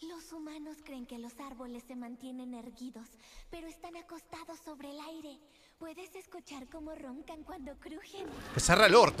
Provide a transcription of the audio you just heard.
Los humanos creen que los árboles se mantienen erguidos, pero están acostados sobre el aire. Puedes escuchar cómo roncan cuando crujen. El orto.